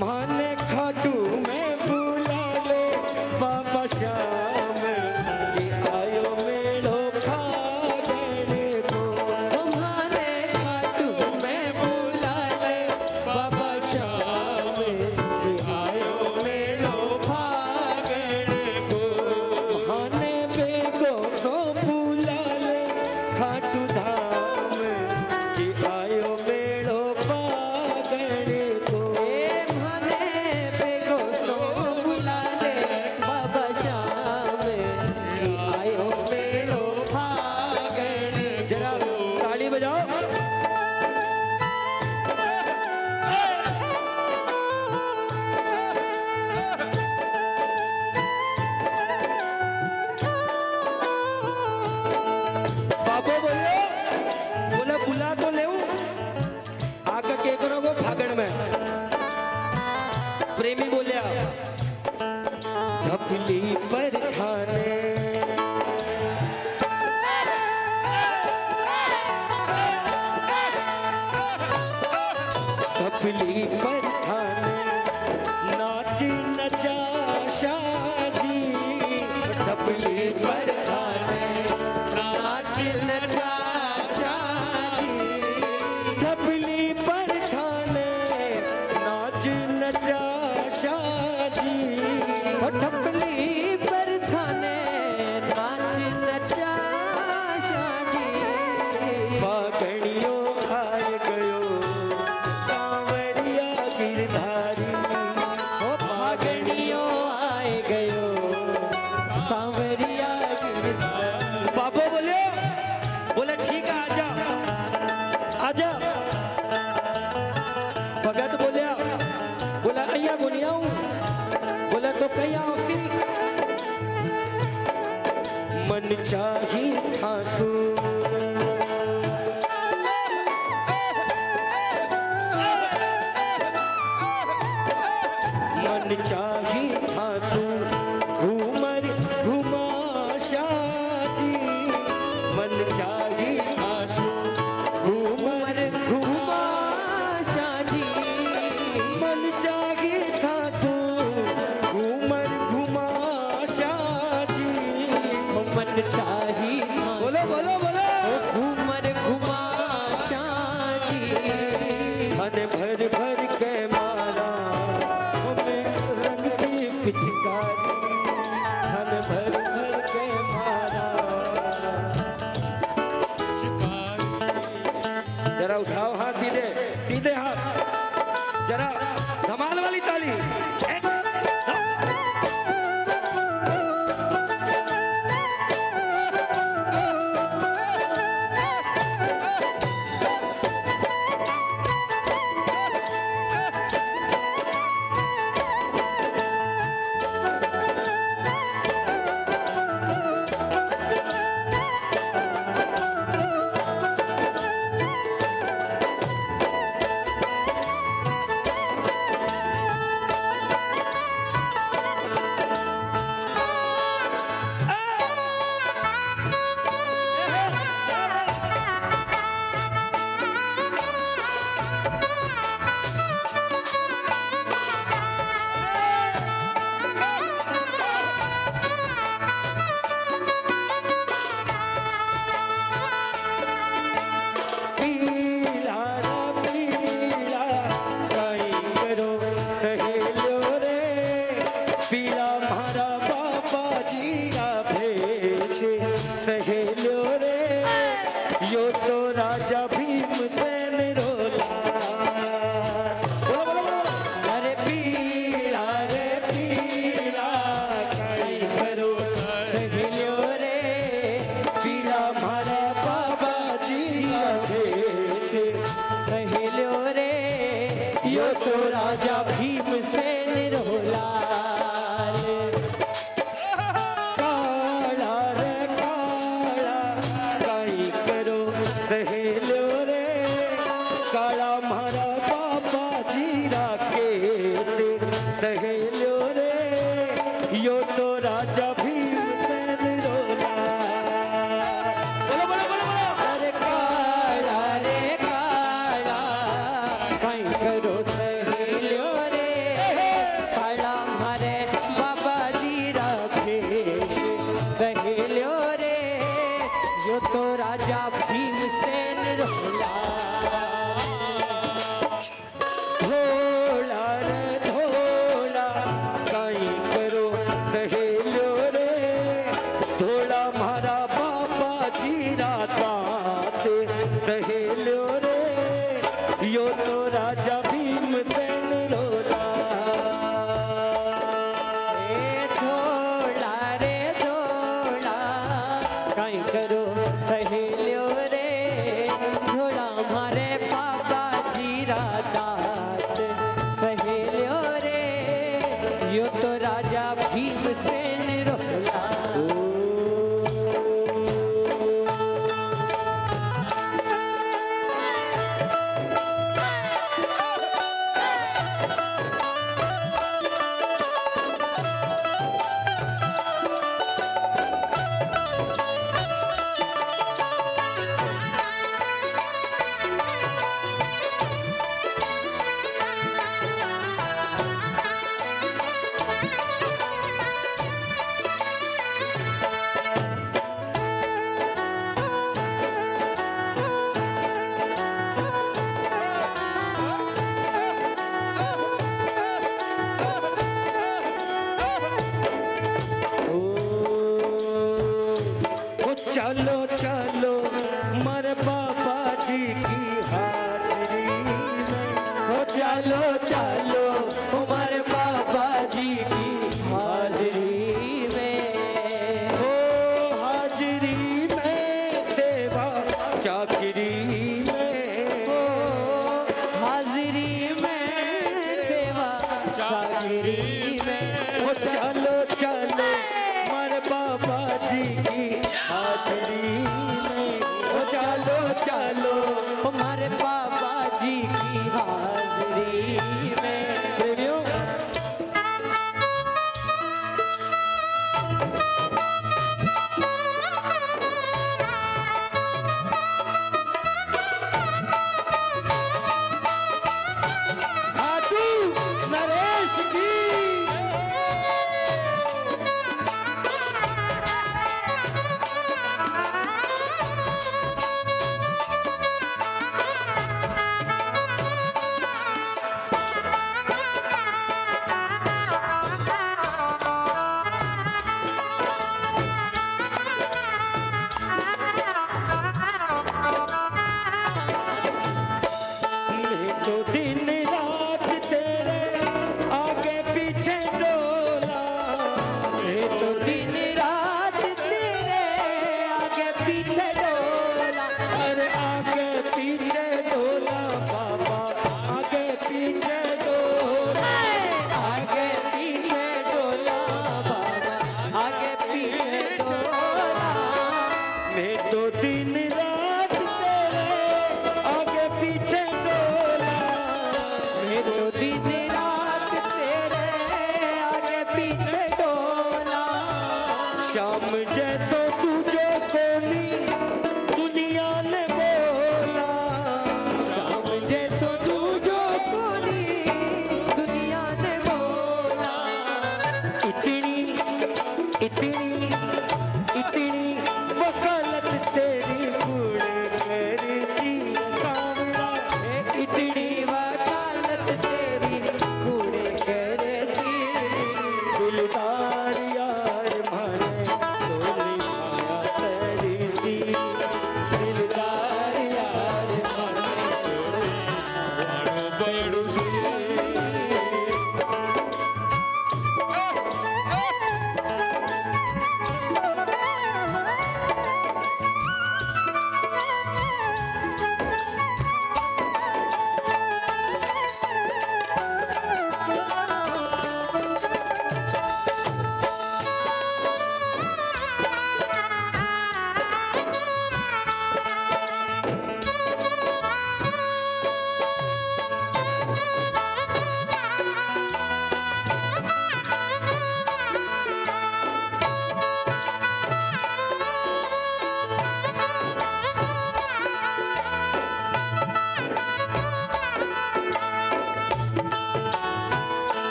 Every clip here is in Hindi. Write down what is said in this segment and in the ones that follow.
माने खाटू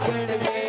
Where to be?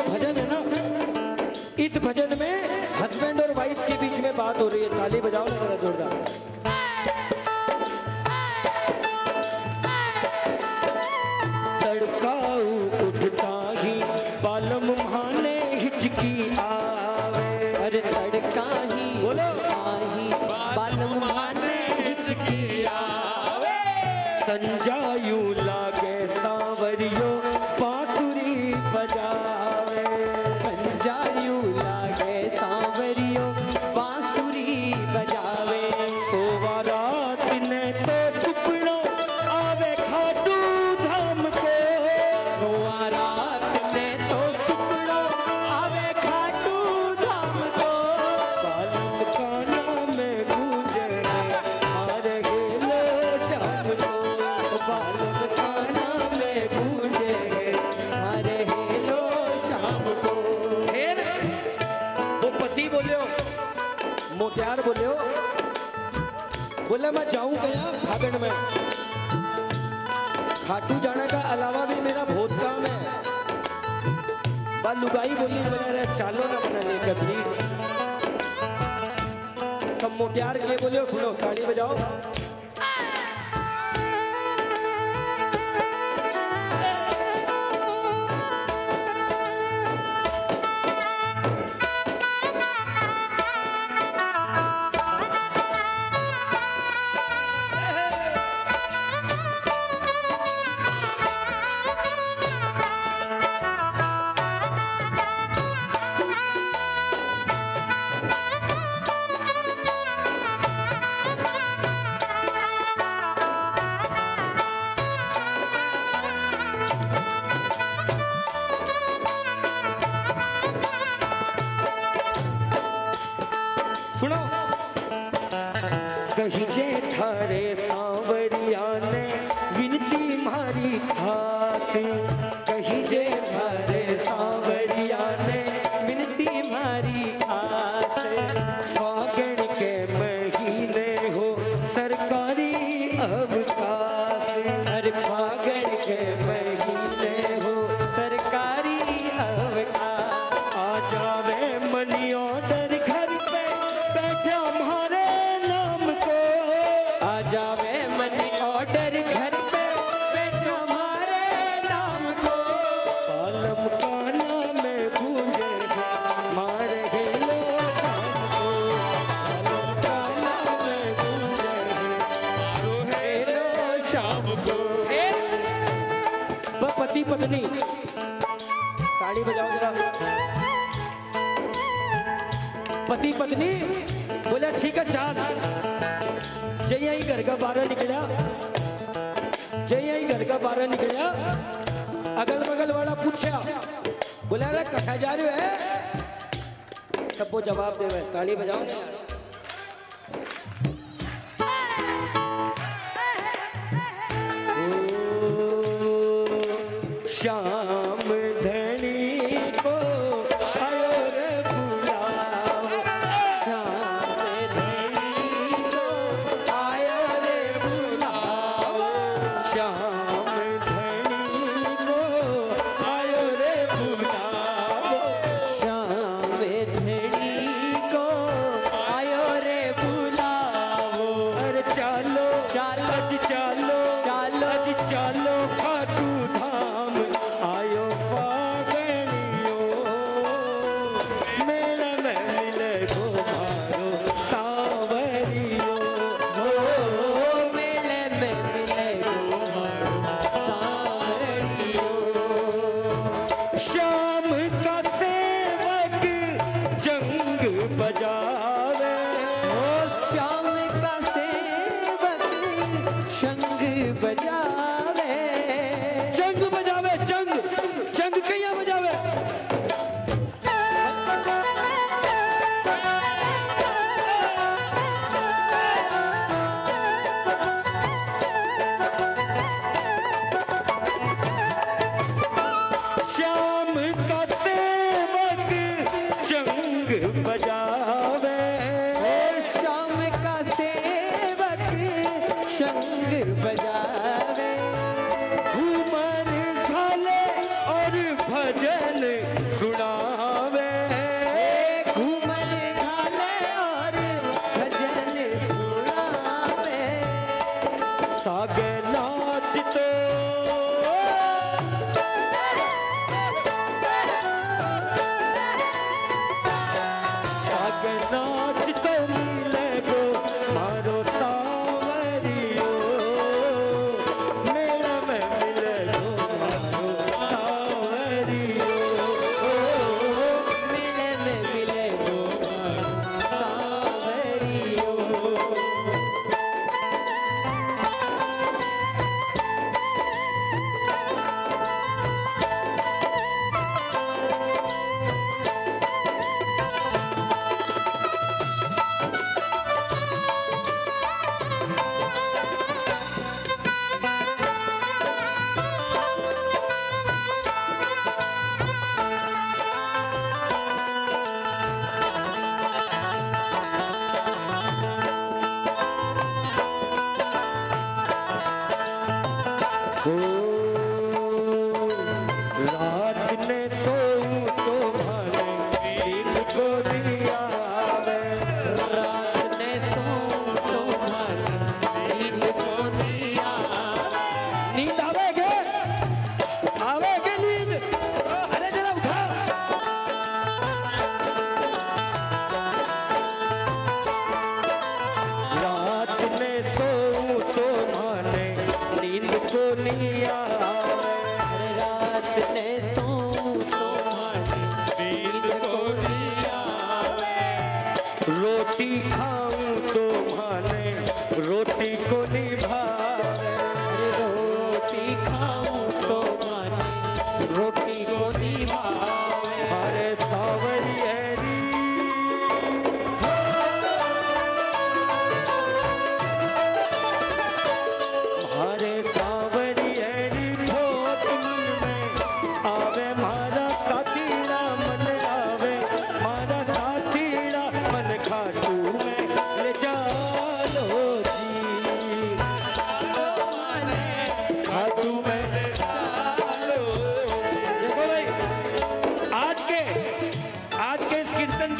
में भजन है ना? इस भजन में हस्बैंड और वाइफ के बीच में बात हो रही है। ताली बजाओ ना जोरदार। चालो ना मन ले कभी कम्मो प्यार के बोलो सुनो गाड़ी बजाओ।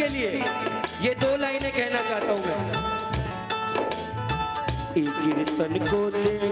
के लिए। ये दो लाइनें कहना चाहता हूँ मैं। कीर्तन को दे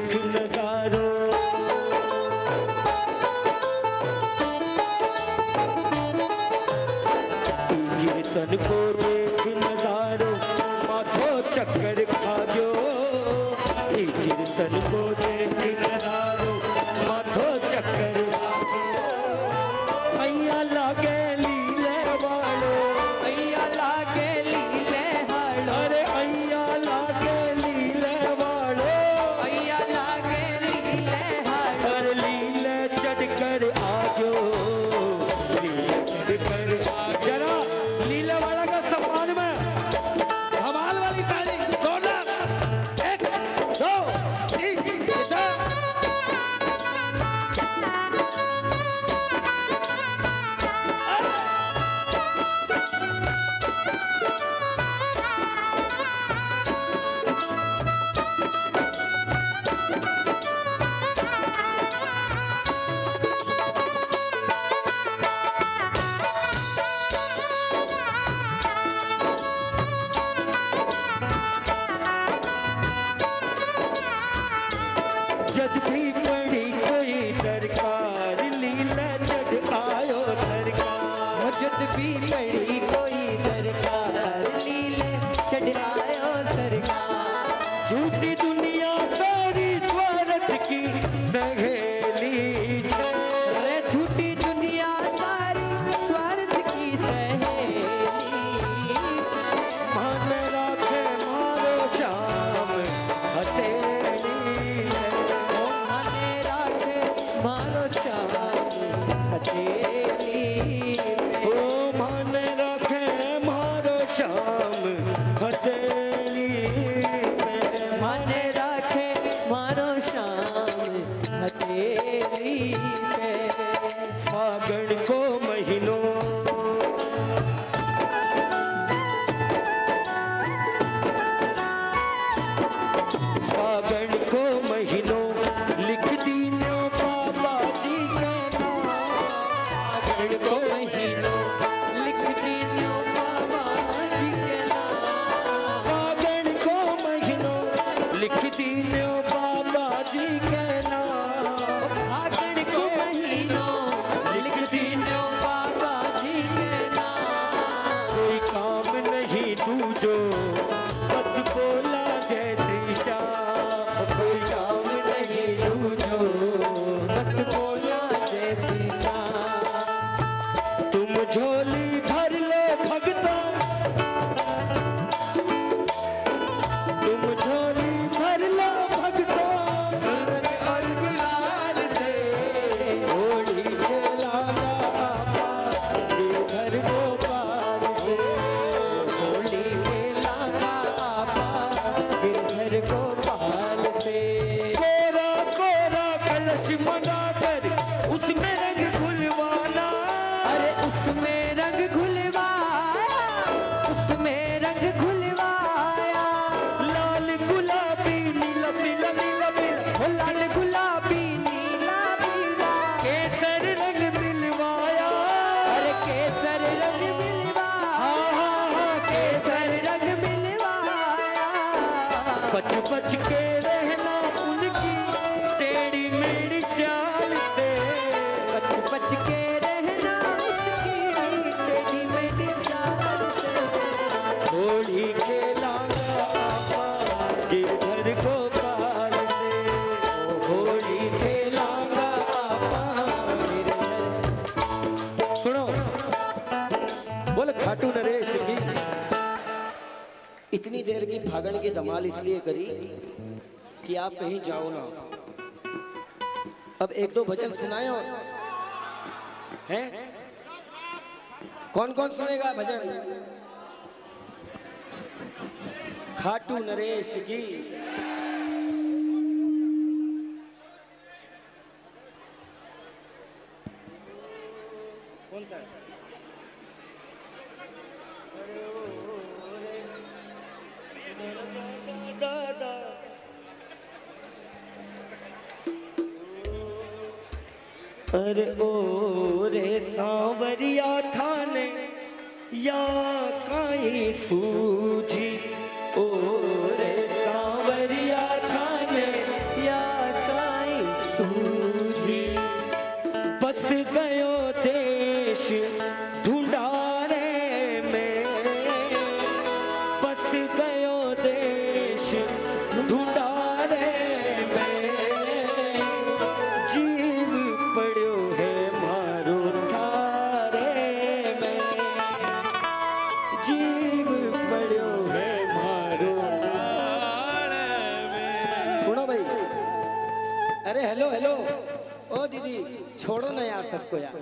कहीं जाओ ना। अब एक दो भजन सुनाए और हैं? कौन कौन सुनेगा भजन? खाटू नरेश की। पर ओरे सांवरिया थाने या काई सू सुनो भाई। अरे हेलो हेलो ओ दीदी छोड़ो ना यार सबको यार।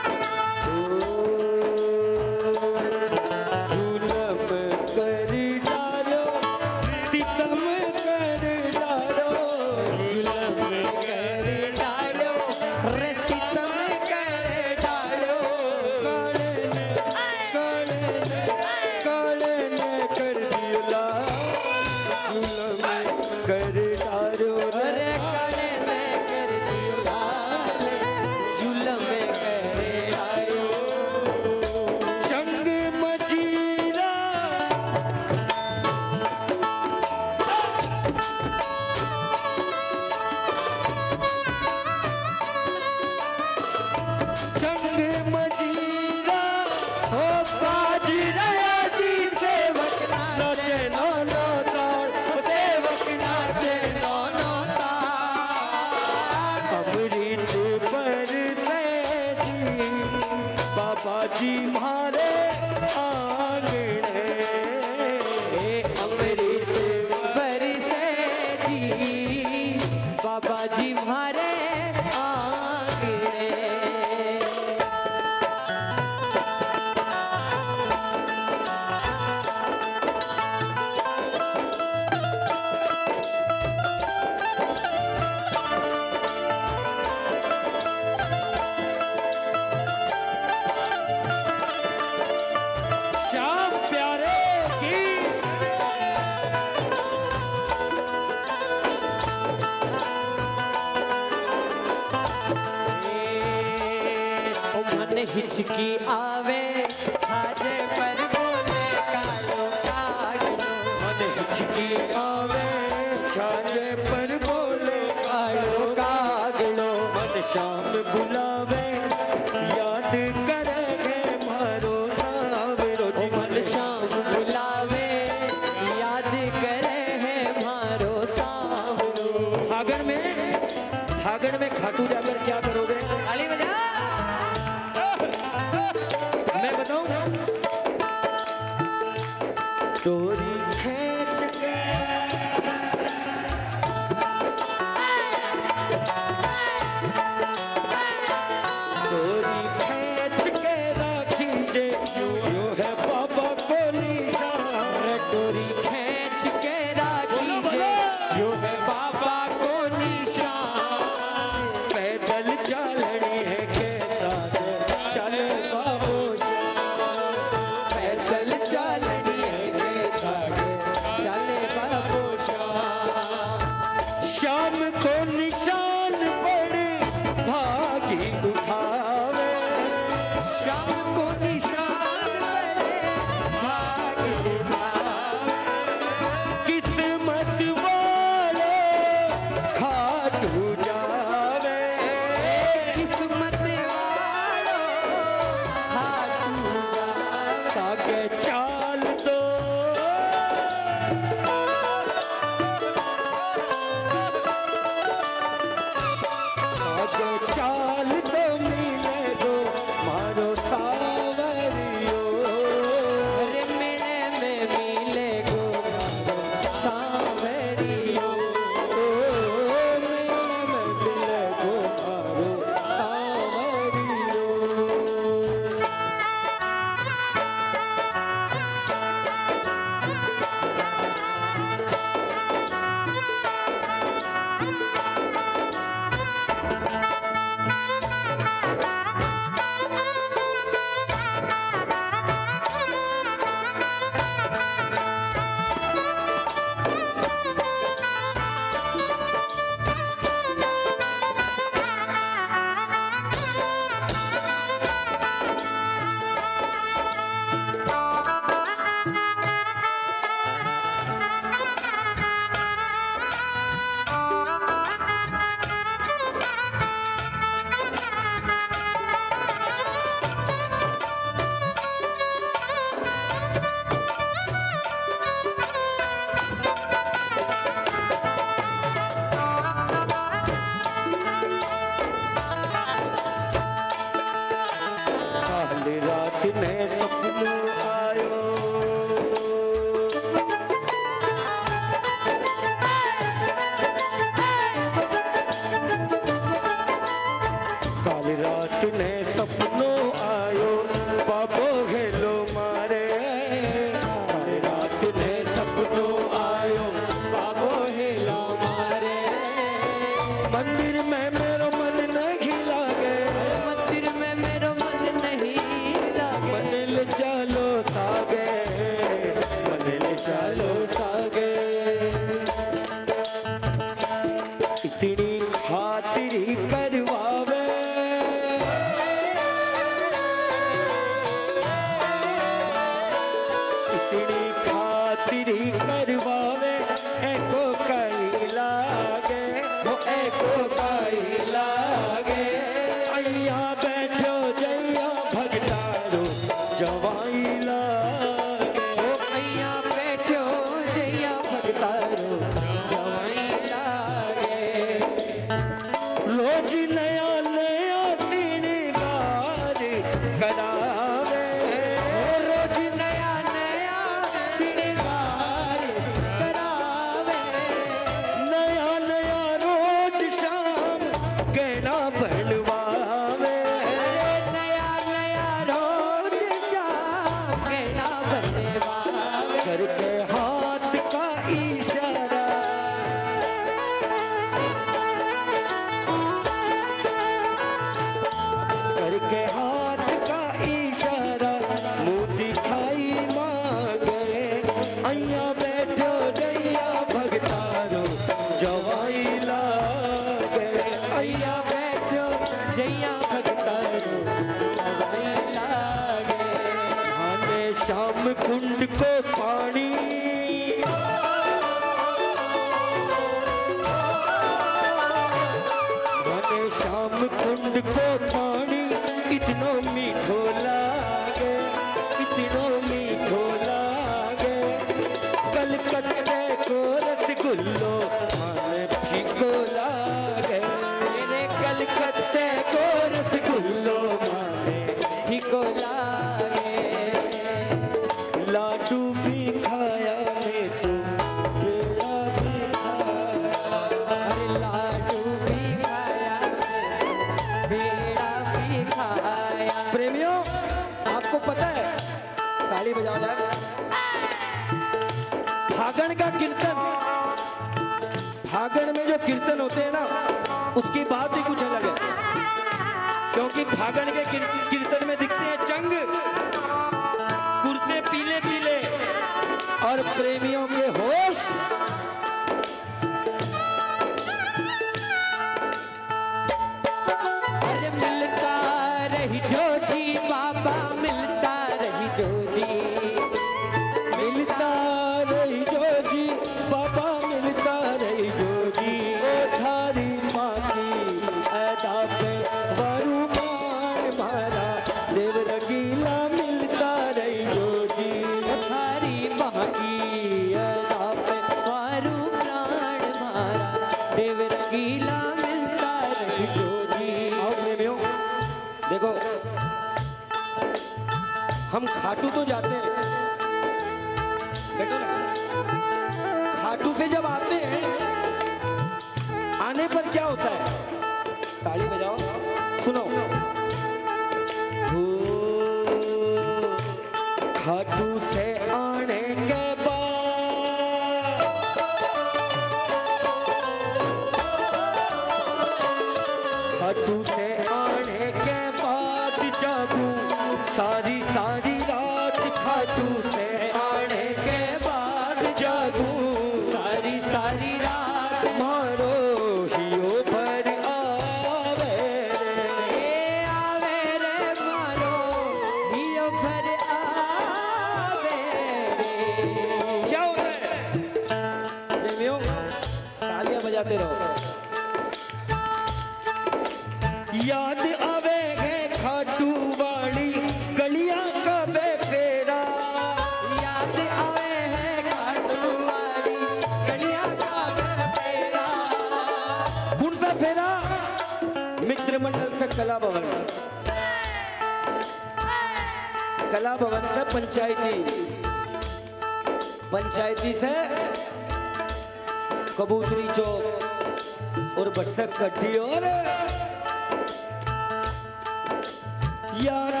yard.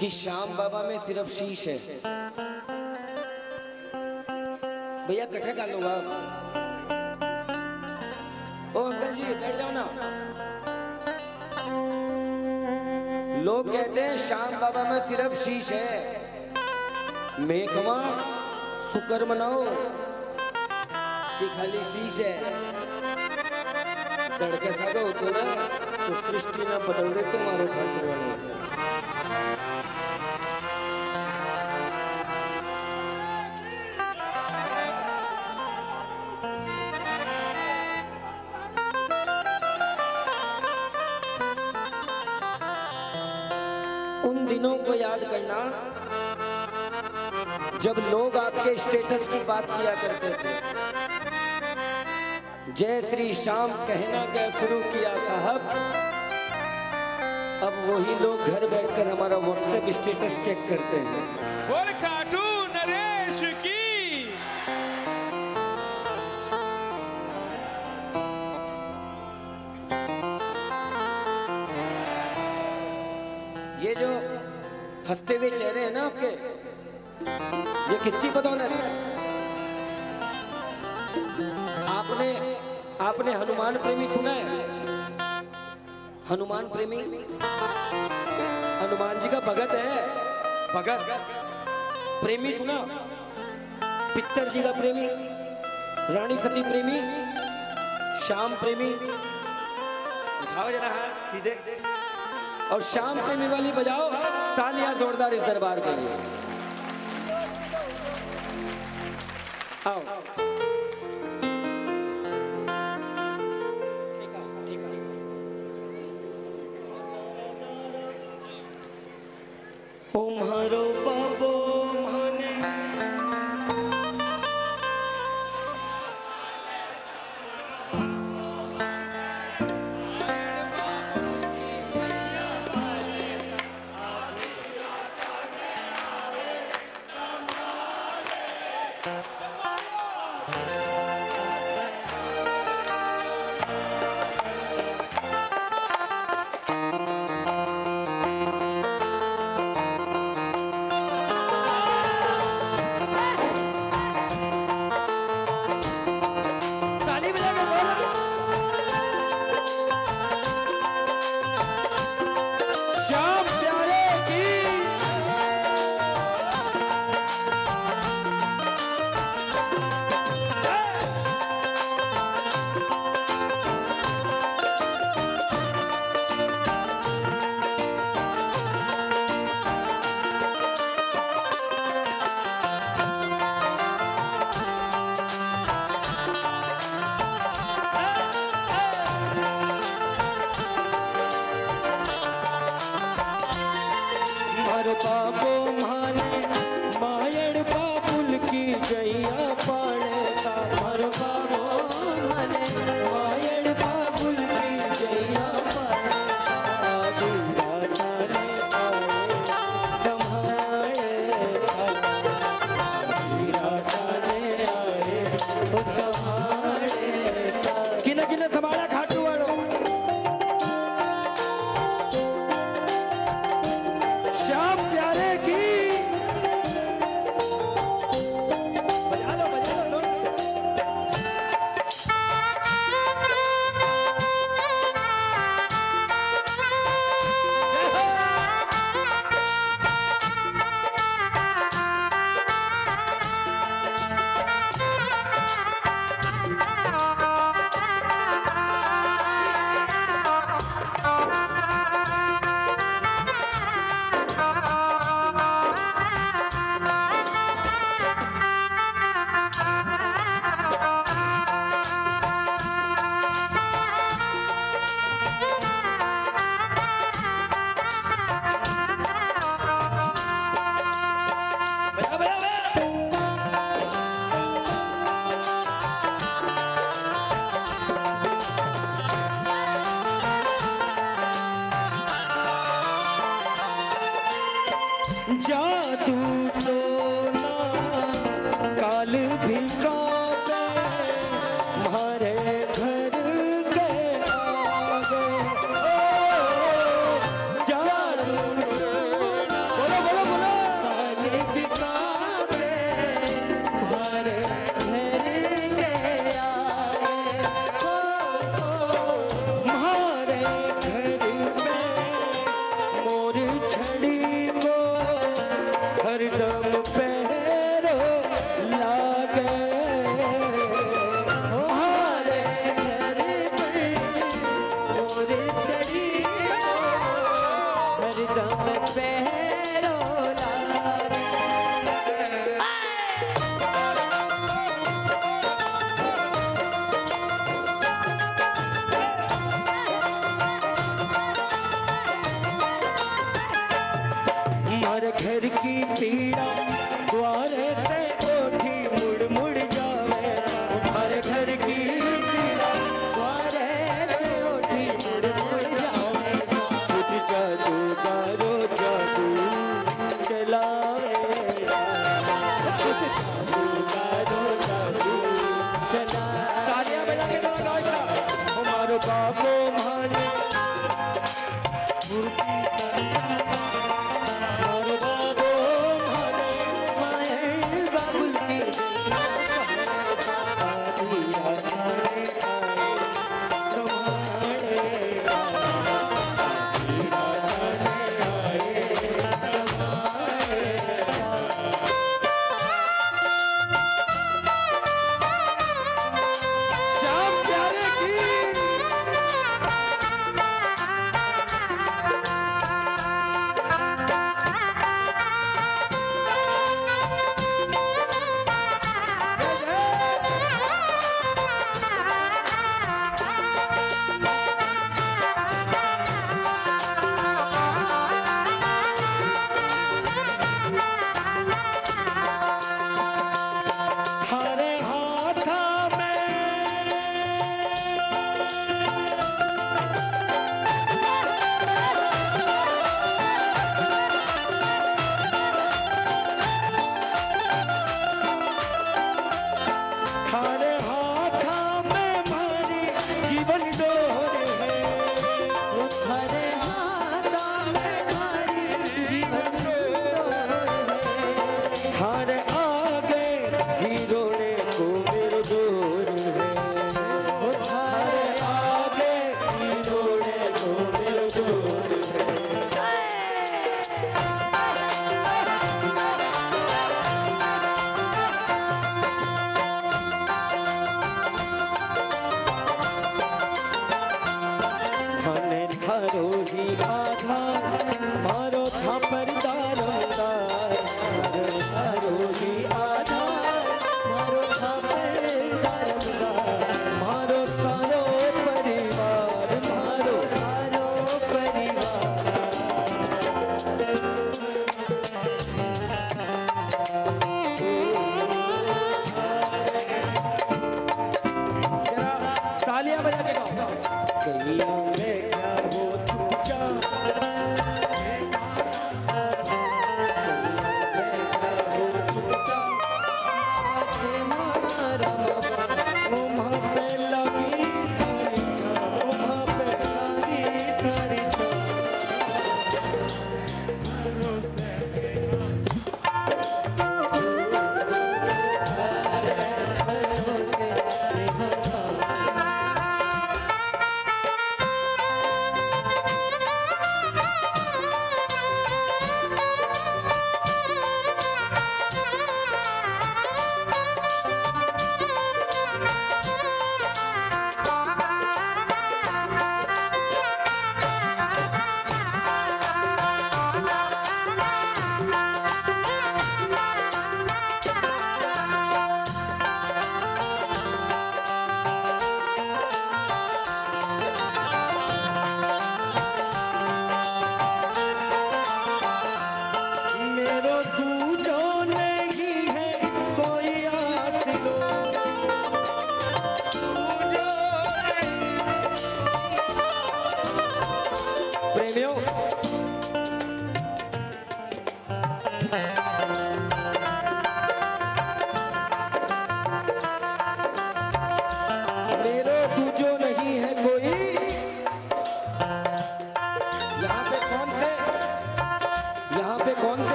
कि श्याम बाबा में सिर्फ़ शीश है। भैया कट्ठे कर लो लूँगा। ओ, अंकल जी, बैठ जाओ ना। लोग कहते हैं श्याम बाबा में सिर्फ़ शीश है। मेघमा सुकर मनाओ कि खाली शीश है। तड़के सको तो ना। તો ક્રિસ્ટીના બદલે તમારે પણ કરવાનું उन दिनों को याद करना, जब लोग आपके स्टेटस की बात किया करते थे। जय श्री श्याम, कहना क्या शुरू किया, साहब? वही लोग घर बैठकर हमारा व्हाट्सएप स्टेटस चेक करते हैं। और खाटू नरेश की। ये जो हँसते हुए चेहरे हैं ना आपके ये किसकी बदौलत है? आपने आपने हनुमान प्रेमी सुना है? हनुमान प्रेमी। हनुमान जी का भगत है। भगत। प्रेमी सुना। पित्तर जी का प्रेमी। रानी सती प्रेमी। श्याम प्रेमी। उठाओ जरा हाथ सीधे। और श्याम प्रेमी वाली बजाओ। तालियाँ जोरदार इस दरबार के लिए। आओ। तुम्हारा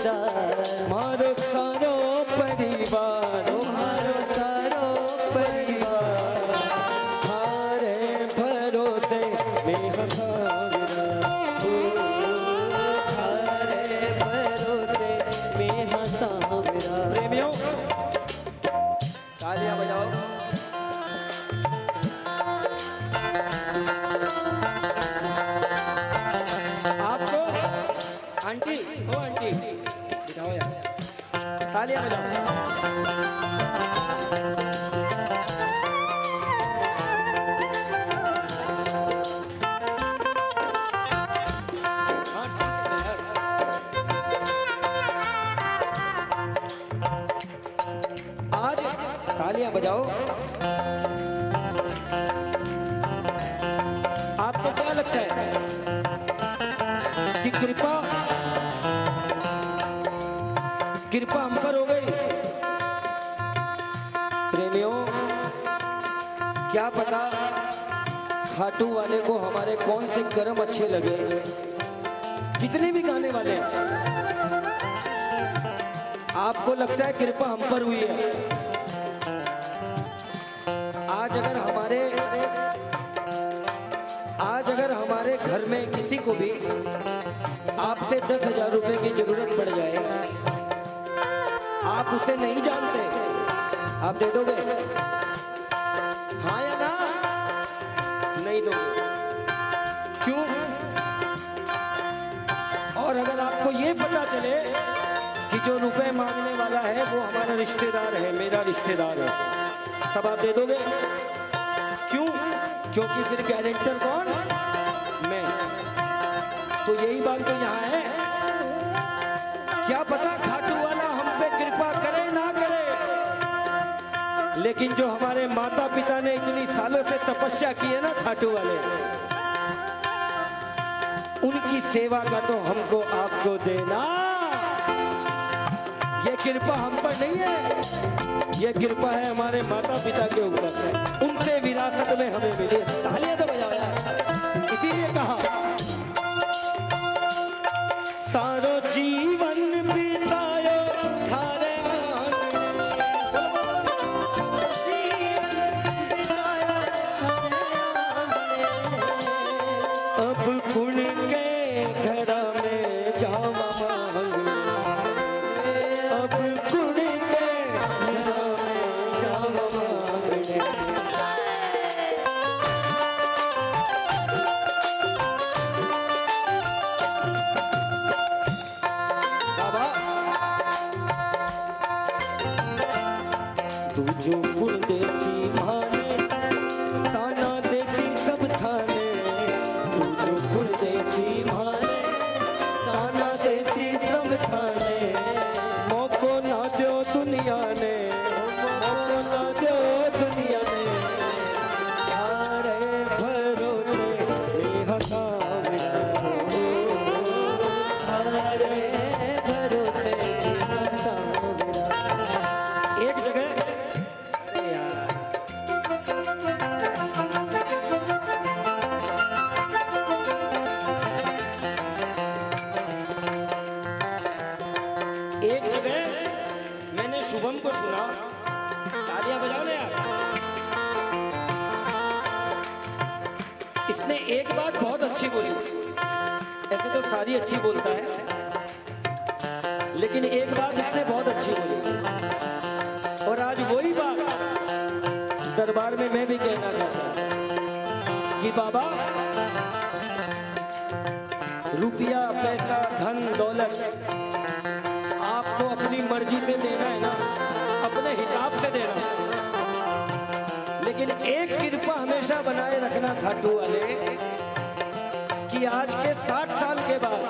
있어 तब आप दे दोगे? क्यों? क्योंकि फिर गारंटर कौन? मैं। तो यही बात तो यहाँ है। क्या पता खाटू वाला हम पे कृपा करे ना करे? लेकिन जो हमारे माता पिता ने इतनी सालों से तपस्या की है ना खाटू वाले उनकी सेवा का तो हमको आपको देना। ये कृपा हम पर नहीं है। ये कृपा है हमारे माता पिता के ऊपर उनसे विरासत में हमें मिले। तालियाँ तो बजाओ यार। अच्छी बोली। ऐसे तो सारी अच्छी बोलता है। लेकिन एक बात उसने बहुत अच्छी बोली। और आज वही बात दरबार में मैं भी कहना चाहता हूँ कि बाबा, रुपया, पैसा, धन, दौलत आपको अपनी मर्ज़ी से देना है ना, अपने हिसाब से देना है। लेकिन एक कृपा हमेशा बनाए रखना खाटू वाले। कि आज के 60 साल के बाद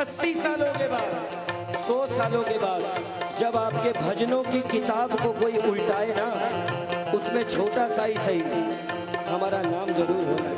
80 सालों के बाद 100 सालों के बाद, जब आपके भजनों की किताब को कोई उल्टाए ना, उसमें छोटा सा ही सही। हमारा नाम ज़रूर होना